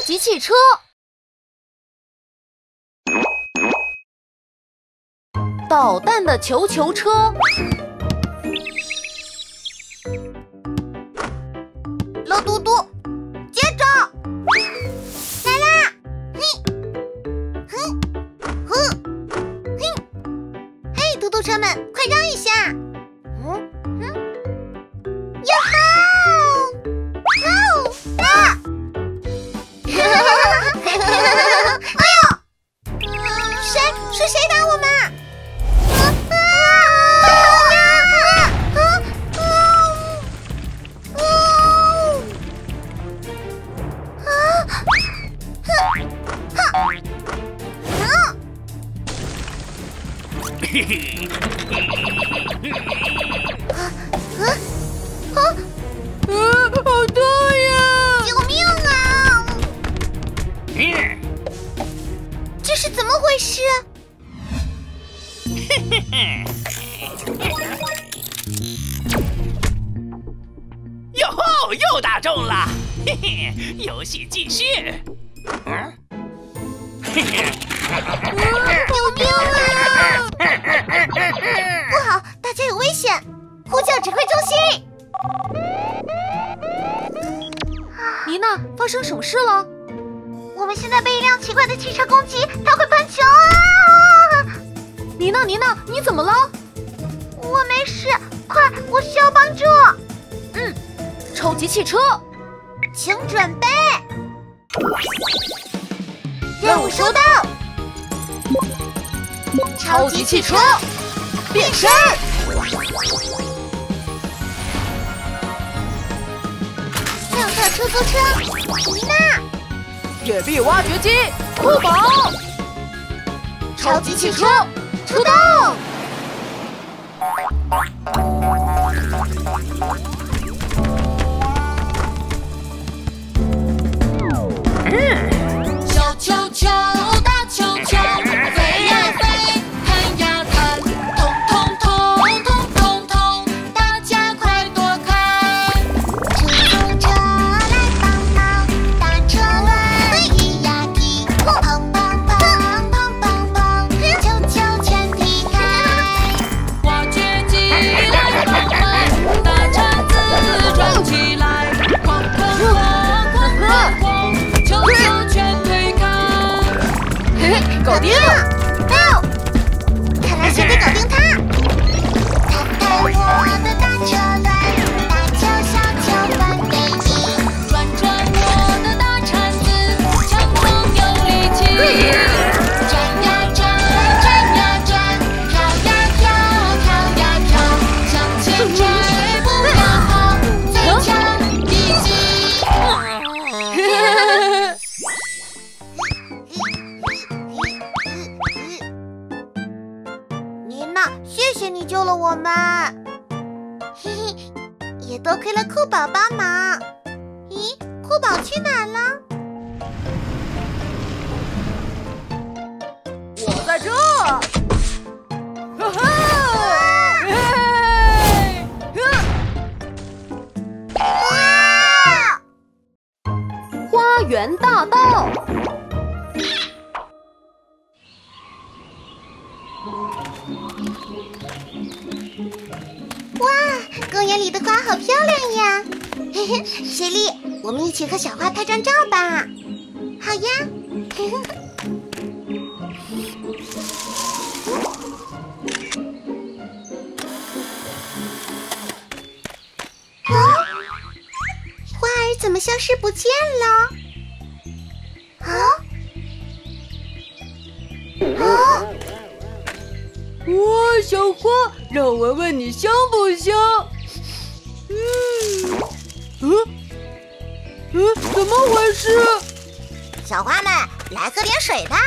级汽车，导弹的球球车，是怎么回事？哟吼，又打中了，嘿嘿，游戏继续。嗯，嘿嘿，救命啊！不好，大家有危险！呼叫指挥中心！妮娜，发生什么事了？我们现在被奇怪的汽车攻击，它会喷球啊！妮娜，妮娜，你怎么了？我没事，快，我需要帮助，嗯，超级汽车，请准备。任务收到，超级汽车，变身！亮色出租车，妮娜，野壁挖掘机，酷宝，超级汽车出动！园大道，哇，公园里的花好漂亮呀！嘿嘿，雪莉，我们一起和小花拍张照吧。好呀。嘿嘿啊，花儿怎么消失不见了？啊？啊？哇，小花，让我问你香不香？嗯，嗯，嗯，怎么回事？小花们，来喝点水吧。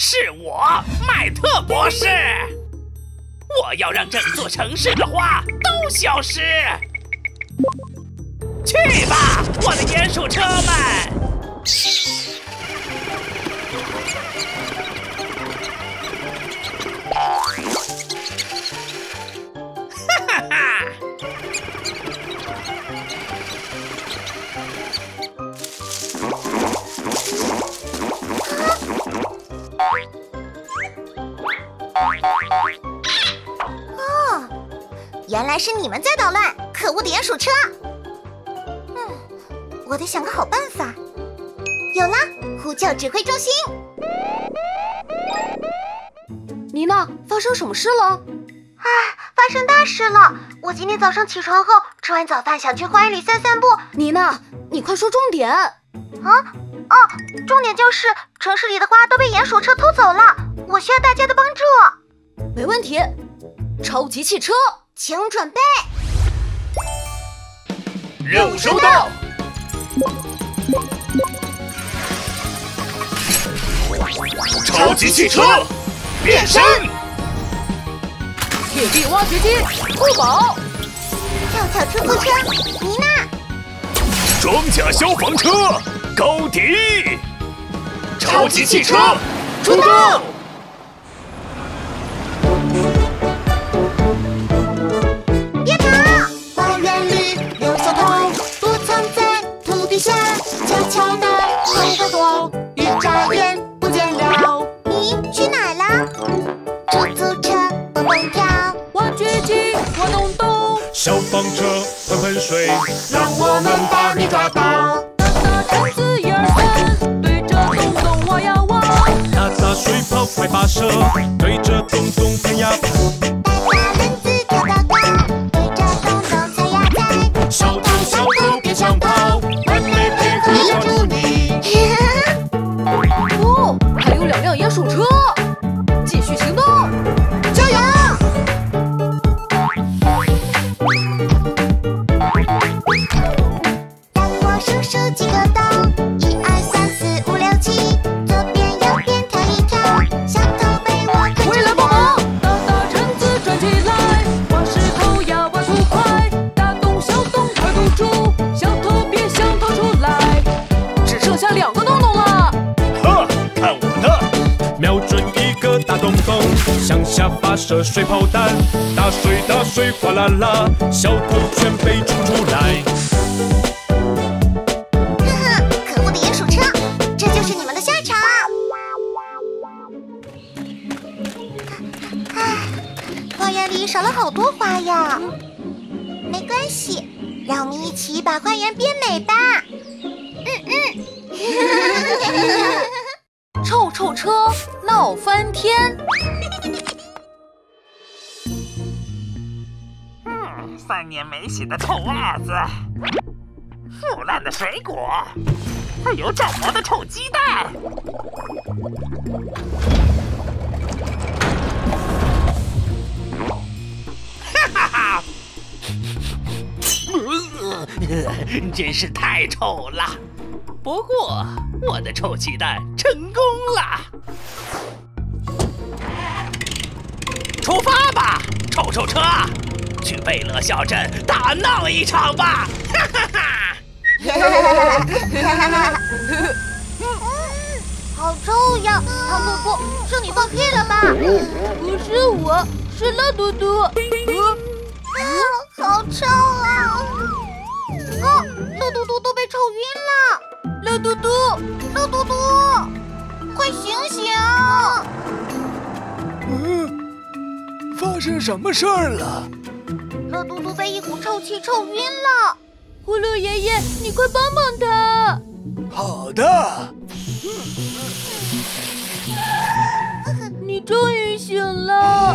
是我，麦特博士。我要让整座城市的花都消失。去吧，我的鼹鼠车们！原来是你们在捣乱！可恶的鼹鼠车！嗯，我得想个好办法。有了，呼叫指挥中心。妮娜，发生什么事了？啊，发生大事了！我今天早上起床后，吃完早饭想去花园里散散步。妮娜，你快说重点！啊哦，重点就是城市里的花都被鼹鼠车偷走了，我需要大家的帮助。没问题，超级汽车。请准备，任务收到。超级汽车。变身，铁臂挖掘机。酷宝，跳跳出租车。妮娜，装甲消防车。高迪，超级汽车。出动。水，让我们把你抓到。打打绳子一二三，对着东东我呀挖。大大水泡快发射，对着东东喷呀喷。下发射水炮弹，打水打水哗啦啦，小偷全被冲出来。呵呵，可恶的鼹鼠车，这就是你们的下场。唉，花园里少了好多花呀。没关系，让我们一起把花园变美吧。嗯嗯。臭臭车闹翻天。三年没洗的臭袜子，腐烂的水果，还有长毛的臭鸡蛋。哈哈哈！真是太臭了。不过我的臭鸡蛋成功了。出发吧，臭臭车！去贝勒小镇大闹一场吧！哈哈哈！哈哈哈！好臭呀！胖嘟嘟，是你放屁了吧？不是我，是乐嘟嘟。啊，好臭啊！啊，乐嘟嘟都被臭晕了！乐嘟嘟，乐嘟嘟，快醒醒！嗯，发生什么事儿了？一股臭气臭晕了，葫芦爷爷，你快帮帮他！好的。你终于醒了。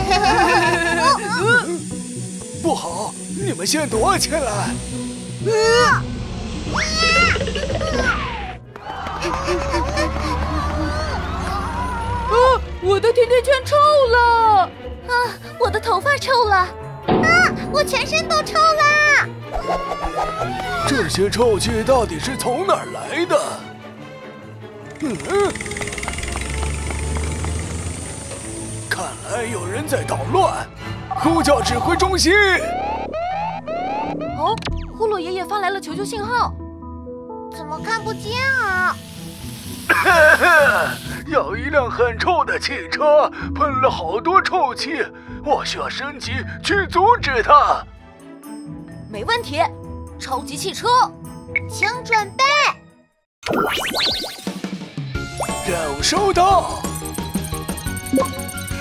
不好，你们先躲起来。啊！我的甜甜圈臭了！啊！我的头发臭了！啊！我全身都臭啦！这些臭气到底是从哪儿来的？嗯，看来有人在捣乱，呼叫指挥中心。哦，呼噜爷爷发来了求救信号。怎么看不见啊？有一辆很臭的汽车喷了好多臭气，我需要升级去阻止它。没问题，超级汽车，请准备。任务收到。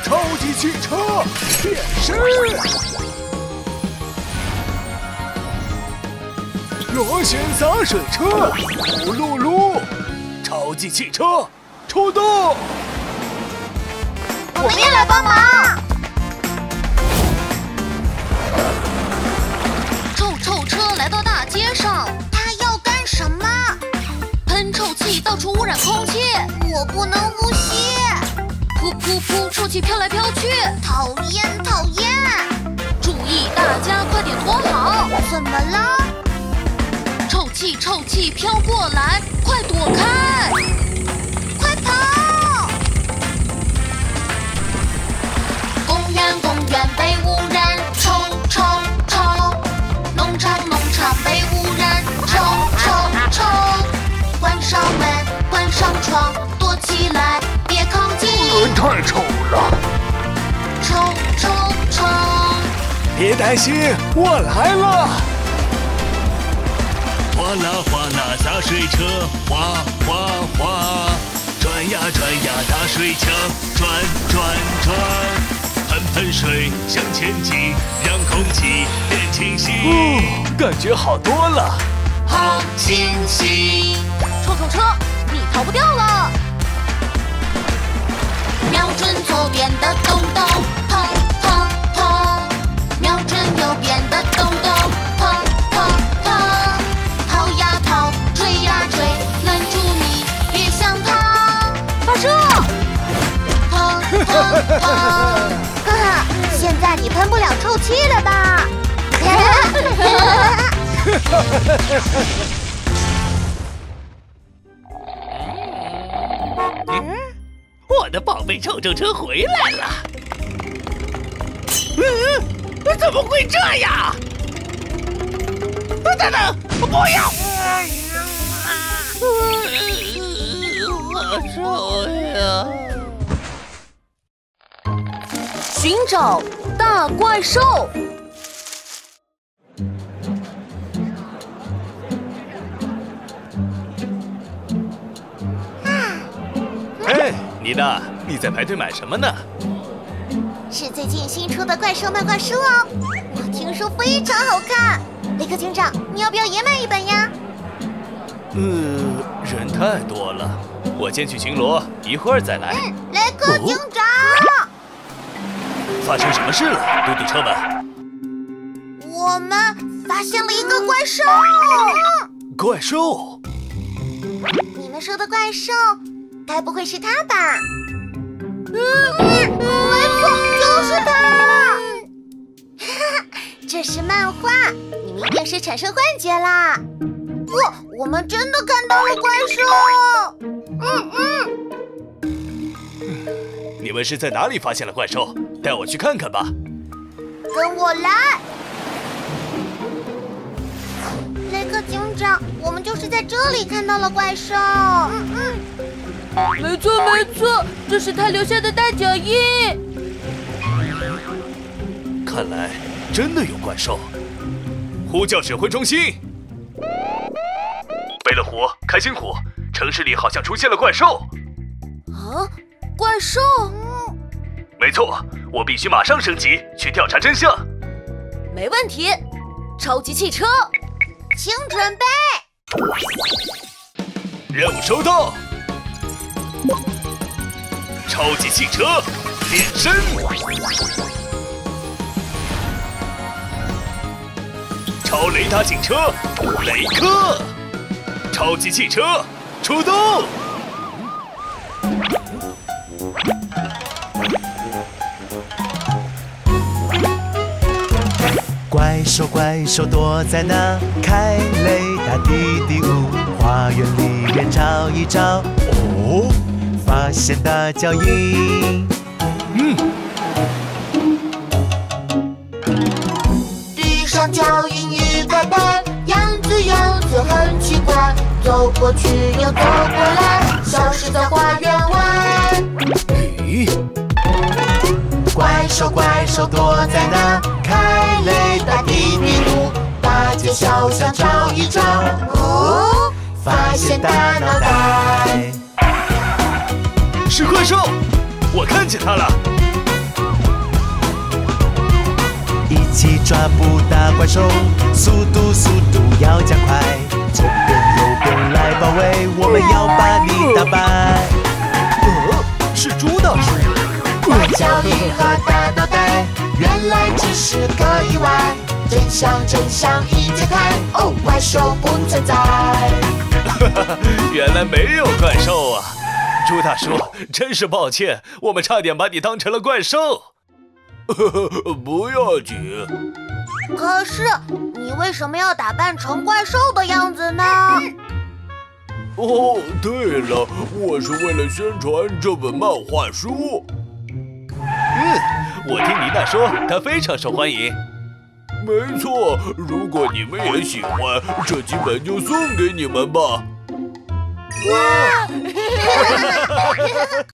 超级汽车变身。螺旋洒水车，呼噜噜。超级汽车出动。我们也来帮忙。上，它要干什么？喷臭气，到处污染空气。我不能呼吸。噗噗噗，臭气飘来飘去，讨厌讨厌。注意，大家快点躲好。怎么了？臭气臭气飘过来，快躲开！太丑了！冲冲冲！别担心，我来了。哗啦哗啦洒水车，哗哗哗，转呀转呀打水枪，转转转，喷喷水向前挤，让空气变清新。哦，感觉好多了，好清新。臭臭车，你逃不掉了！瞄准左边的洞洞，砰砰砰！瞄准右边的洞洞，砰砰砰！跑呀跑，追呀追，拦住你，别想逃！发射！砰砰砰！哈哈，现在你喷不了臭气了吧？哈哈哈哈的宝贝臭臭车回来了。嗯，怎么会这样？等等，不要！好臭呀！寻找大怪兽。妮娜，你在排队买什么呢？是最近新出的怪兽漫画书哦，我听说非常好看。雷克警长，你要不要也买一本呀？呃，人太多了，我先去巡逻，一会儿再来。嗯，雷克警长，发生什么事了，嘟嘟车们？我们发现了一个怪兽。怪兽？你们说的怪兽，该不会是他吧？嗯嗯，没错，就是它。哈哈，这是漫画，你们一定是产生幻觉啦。不，我们真的看到了怪兽。嗯嗯，你们是在哪里发现了怪兽？带我去看看吧。跟我来。雷克警长，我们就是在这里看到了怪兽。嗯嗯，没错没错，这是他留下的大脚印。看来真的有怪兽。呼叫指挥中心。贝乐虎、开心虎，城市里好像出现了怪兽。啊，怪兽？没错，我必须马上升级去调查真相。没问题，超级汽车，请准备。任务收到。超级汽车变身。超雷达警车雷克，超级汽车出动。怪兽怪兽躲在哪？开雷达滴滴呜，花园里面找一找，发现大脚印。嗯地上脚印一个蛋，样子样子很奇怪，走过去又走过来，消失在花园外。咦，怪兽怪兽躲在哪？开雷打滴滴嘟，大街小巷找一找，哦，发现大脑袋。是怪兽，我看见它了。一起抓捕大怪兽，速度速度要加快，左边右边来包围，我们要把你打败。呃，是猪大叔。怪脚印和大脑袋，原来只是个意外。真相真相一揭开，哦，怪兽不存在。哈 哈原来没有怪兽啊！猪大叔，真是抱歉，我们差点把你当成了怪兽。不要紧。可是你为什么要打扮成怪兽的样子呢？哦，对了，我是为了宣传这本漫画书。嗯，我听妮娜说它非常受欢迎。没错，如果你们也喜欢，这几本就送给你们吧。哇！